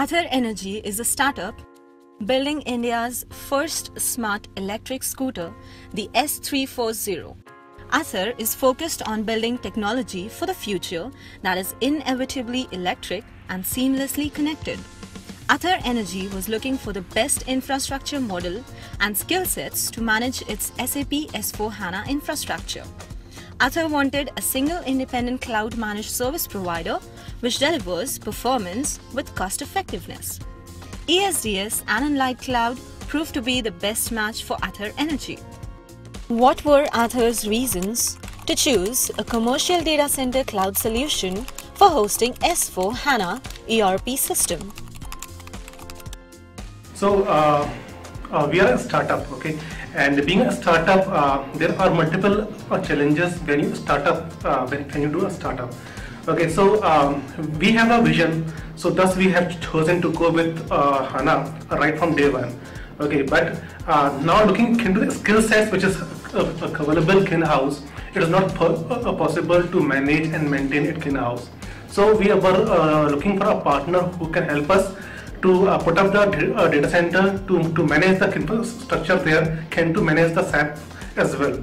Ather Energy is a startup building India's first smart electric scooter, the S340. Ather is focused on building technology for the future that is inevitably electric and seamlessly connected. Ather Energy was looking for the best infrastructure model and skill sets to manage its SAP S4 HANA infrastructure. Ather wanted a single independent cloud managed service provider which delivers performance with cost effectiveness. ESDS and eNlight Cloud proved to be the best match for Ather Energy. What were Ather's reasons to choose a commercial data center cloud solution for hosting S4 HANA ERP system? So uh, uh, we are a startup, okay, and being a startup, uh, there are multiple uh, challenges when you start up, uh, when, when you do a startup. Okay, so um, we have a vision, so thus we have chosen to go with uh, HANA right from day one. Okay, but now looking into the skill sets which is available in-house, it is not possible to manage and maintain it in-house. So we are looking for a partner who can help us to uh, put up the uh, data center to, to manage the infrastructure there can to manage the SAP as well.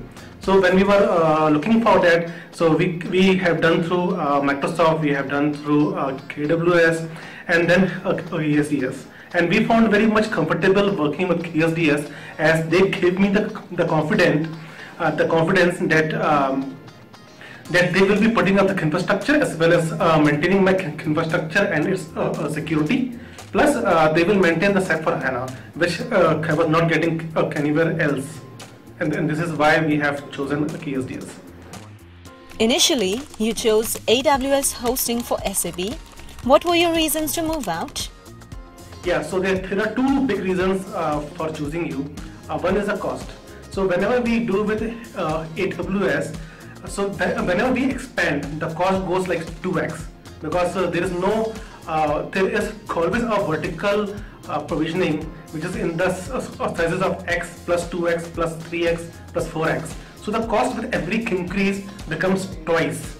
So when we were uh, looking for that, so we, we have done through uh, Microsoft, we have done through uh, AWS and then uh, ESDS. And we found very much comfortable working with ESDS as they gave me the, the confidence, the confidence that um, that they will be putting up the infrastructure as well as maintaining my infrastructure and its security Plus, uh, they will maintain the SAP for HANA, which uh, I was not getting uh, anywhere else. And, and, this is why we have chosen ESDS. Initially, you chose AWS hosting for SAP. What were your reasons to move out? Yeah, so there, there are two big reasons uh, for choosing you. Uh, one is the cost. So whenever we do with uh, AWS, so whenever we expand, the cost goes like 2x because there is no uh, there is always a vertical uh, provisioning which is in the uh, sizes of x plus 2x plus 3x plus 4x. So the cost with every increase becomes twice.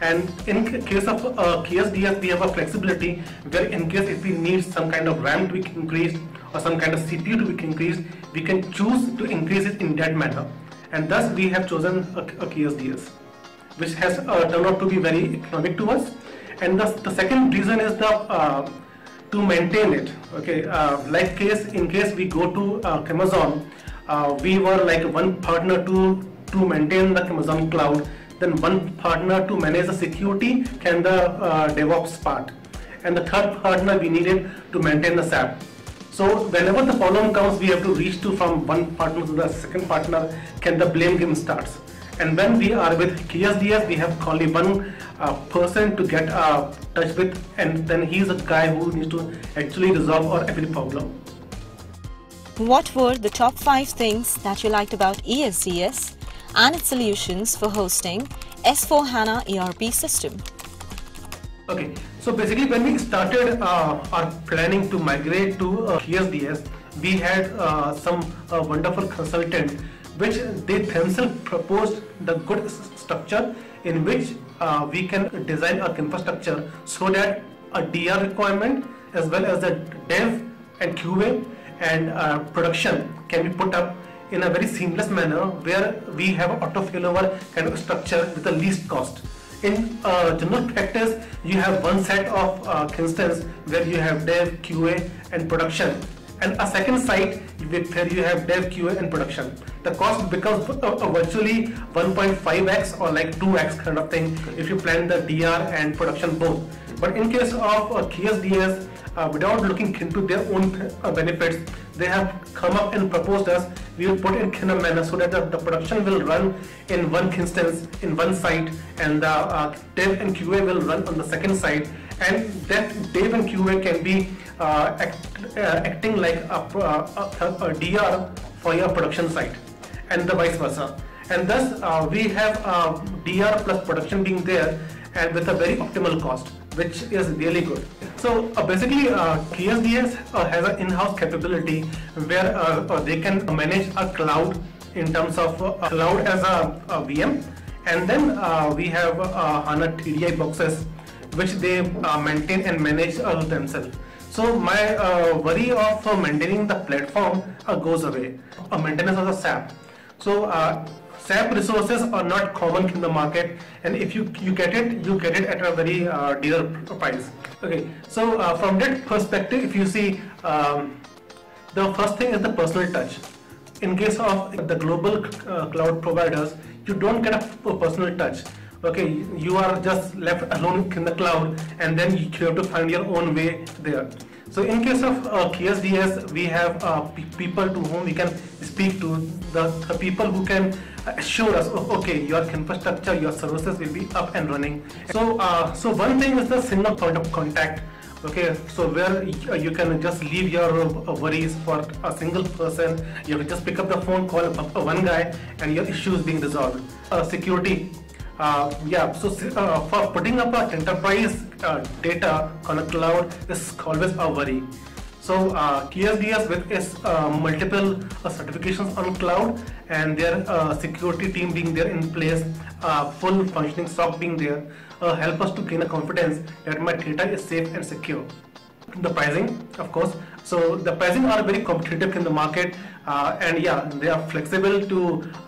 And in case of uh, ESDS, we have a flexibility where in case if we need some kind of RAM to be increased or some kind of CPU to be increased, we can choose to increase it in that manner. And thus we have chosen a, a ESDS, which has uh, turned out to be very economic to us and the, the second reason is the uh, to maintain it okay? Uh, like case in case we go to uh, Amazon uh, we were like one partner to to maintain the Amazon cloud. Then one partner to manage the security and the DevOps part. And the third partner we needed to maintain the SAP. So whenever the problem comes we have to reach to from one partner to the second partner can the blame game starts. And when we are with ESDS we have only one uh, person to get uh, touch with and then he's a guy who needs to actually resolve our every problem. What were the top 5 things that you liked about ESDS and its solutions for hosting S4 HANA ERP system? Okay, so basically when we started uh, our planning to migrate to uh, ESDS, we had uh, some uh, wonderful consultant which they themselves proposed the good structure in which uh, we can design our infrastructure so that a DR requirement as well as the dev and QA and uh, production can be put up in a very seamless manner where we have auto failover kind of structure with the least cost. In uh, general practice, you have one set of uh, instance where you have dev, QA and production and a second site where you have dev, QA and production. The cost becomes virtually 1.5x or like 2x kind of thing if you plan the DR and production both. But in case of uh, ESDS, uh, without looking into their own uh, benefits, they have come up and proposed us, we will put it in a manner so that the, the production will run in one instance, in one site, and the uh, dev and QA will run on the second site. And that dev and QA can be act, uh, acting like a, a, a, DR for your production site and the vice versa. And thus uh, we have DR plus production being there and with a very optimal cost which is really good. So uh, basically uh, ESDS uh, has an in-house capability where they can manage a cloud in terms of cloud as a, a VM and then we have HANA TDI boxes which they uh, maintain and manage uh, themselves. So my uh, worry of uh, maintaining the platform uh, goes away. Uh, maintenance of the SAP. So uh, SAP resources are not common in the market, and if you you get it, you get it at a very uh, dear price. Okay, so from that perspective, if you see, um, the first thing is the personal touch. In case of the global cloud providers, you don't get a personal touch okay you are just left alone in the cloud and then you have to find your own way there so in case of uh, ESDS, we have uh, people to whom we can speak to, the, the people who can assure us, oh, okay, your infrastructure, your services will be up and running. So, uh, so one thing is the single point of contact. Okay, so where you can just leave your uh, worries for a single person, you can just pick up the phone, call one guy, and your issue is being resolved. Uh, security, uh, yeah, so uh, for putting up an enterprise uh, data on a cloud is always a worry. So uh, with its uh, multiple uh, certifications on cloud and their uh, security team being there in place, full functioning SOC being there, help us to gain a confidence that my data is safe and secure the pricing of course. So the pricing are very competitive in the market uh, and yeah they are flexible to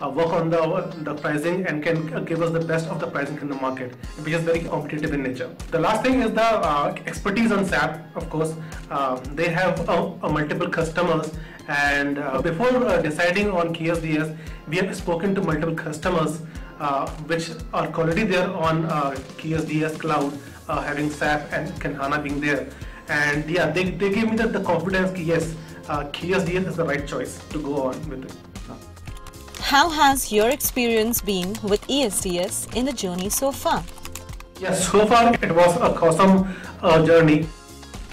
uh, work on the the pricing and can give us the best of the pricing in the market which is very competitive in nature. The last thing is the uh, expertise on SAP of course. Uh, they have multiple customers and uh, before uh, deciding on ESDS we have spoken to multiple customers which are already there on ESDS cloud having SAP and Kenhana being there and yeah they, they gave me the, the confidence that yes uh, ESDS is the right choice to go on with it. How has your experience been with ESDS in the journey so far? Yes, so far it was a awesome uh, journey.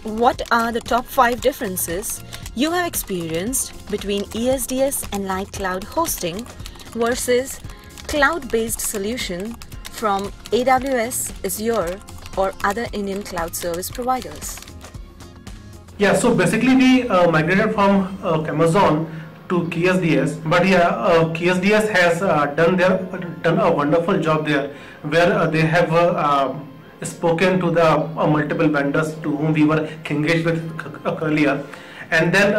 What are the top 5 differences you have experienced between ESDS eNlight Cloud hosting versus cloud-based solution from AWS, Azure or other Indian cloud service providers? Yeah, so basically we uh, migrated from uh, Amazon to ESDS, but yeah, uh, ESDS has uh, done their done a wonderful job there, where uh, they have uh, spoken to the multiple vendors to whom we were engaged with earlier, and then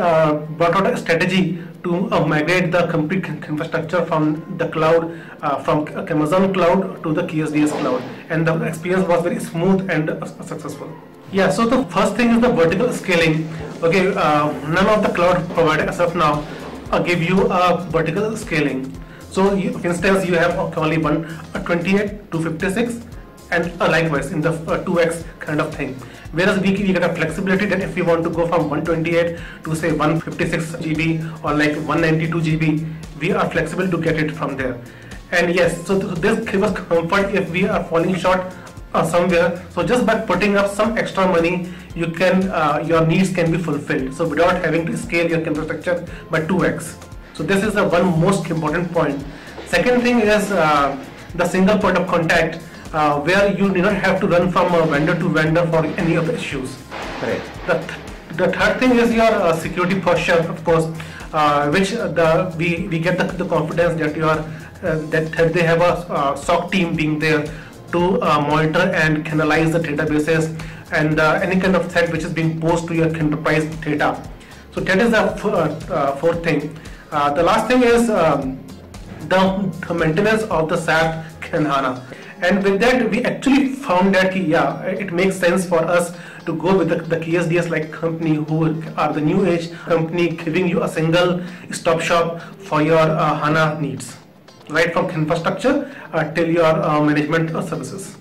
brought out a strategy to migrate the complete infrastructure from the cloud, from Amazon cloud to the ESDS cloud, and the experience was very smooth and successful. Yeah, so the first thing is the vertical scaling. Okay, uh, none of the cloud providers as of now uh, give you a vertical scaling. So, you, for instance, you have only one a 28, 256, and uh, likewise in the 2x uh, kind of thing. Whereas we, we get a flexibility that if we want to go from 128 to say 156 GB or like 192 GB, we are flexible to get it from there. And yes, so this gives us comfort if we are falling short uh, somewhere. So just by putting up some extra money you can uh, your needs can be fulfilled. So without having to scale your infrastructure by 2x so this is the one most important point. Second thing is uh, the single point of contact uh, where you do not have to run from a vendor to vendor for any of the issues. Right the, th the third thing is your uh, security posture of course uh, which the we, we get the, the confidence that you are that, that they have a SOC team being there to uh, monitor and analyze the databases and uh, any kind of threat which is being posed to your enterprise data. So that is the uh, uh, fourth thing. Uh, the last thing is um, the, the, maintenance of the SAP Kenhana. And with that, we actually found that yeah, it makes sense for us to go with the, the ESDS like company who are the new age company giving you a single stop shop for your uh, HANA needs right from infrastructure uh, till your uh, management services.